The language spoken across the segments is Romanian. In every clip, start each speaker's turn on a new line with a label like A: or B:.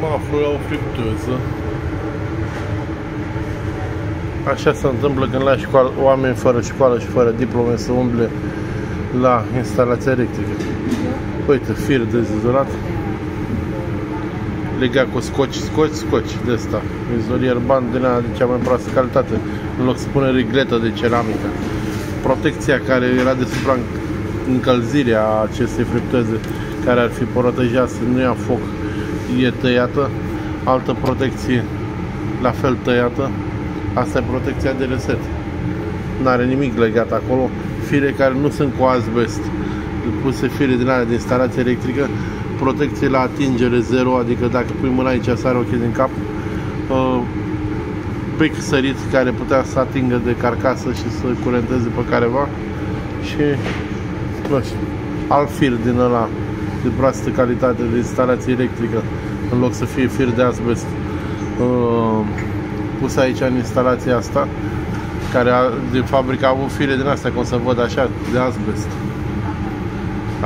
A: Mă aflu la o friptuză. Așa se întâmplă când la școală, oameni fără școală și fără diplome să umble la instalația electrică. Uite, fir dezizolat. Legat cu scoci, scoci, scoci de asta. Izolier band din aia de cea mai proastă calitate. În loc să pune rigletă de ceramică. Protecția care era de supra încălzirea acestei fripteze care ar fi protejat să nu ia foc e tăiată, altă protecție la fel tăiată, asta e protecția de reset. Nu are nimic legat acolo, fire care nu sunt cu azbest, puse fire din alea de instalație electrică, protecție la atingere zero, adică dacă pui mâna aici sare ochii din cap, uh, pic sărit care putea să atingă de carcasă și să curenteze pe careva. Și nu știu, alt fir din ăla de proastă calitate de instalație electrică în loc să fie fir de asbest uh, pus aici în instalația asta care a, din fabrică a avut fire din astea, cum să văd așa, de asbest.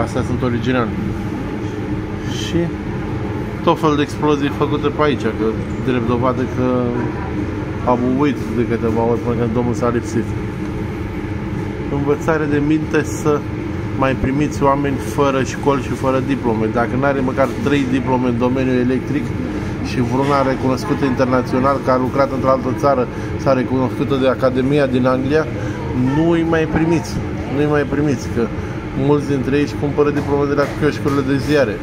A: Astea sunt originale. Și tot fel de explozii făcute pe aici, că drept dovadă că am uit de câteva ori până când domnul s-a lipsit. Învățare de minte să mai primiți oameni fără școli și fără diplome. Dacă nu are măcar 3 diplome în domeniul electric și vreuna recunoscută internațional, care a lucrat într-o altă țară, s-a recunoscută de Academia din Anglia, nu îi mai primiți. Nu îi mai primiți, că mulți dintre ei își cumpără diplome de la chioșcurile de ziare.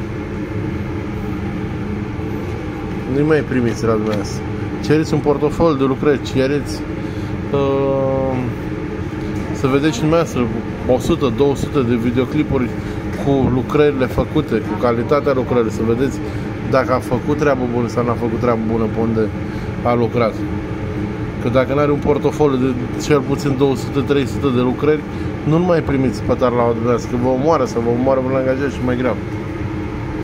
A: Nu-i mai primiți la dumneavoastră. Cereți un portofol de lucrări, cereți uh, să vedeți și dumneavoastră 100-200 de videoclipuri cu lucrările făcute, cu calitatea lucrării, să vedeți dacă a făcut treabă bună sau nu a făcut treabă bună pe unde a lucrat. Că dacă nu are un portofoliu de cel puțin 200-300 de lucrări, nu mai primiți pe la dumneavoastră, că vă omoară să vă omoară un angajat și mai grav.